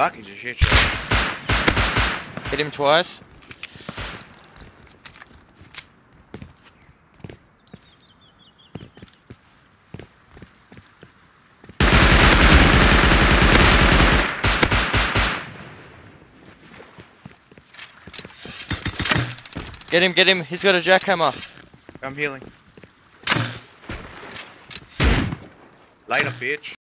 Fuck, he's a shit you. Hit him twice. Get him, get him. He's got a jackhammer. I'm healing. Later, bitch.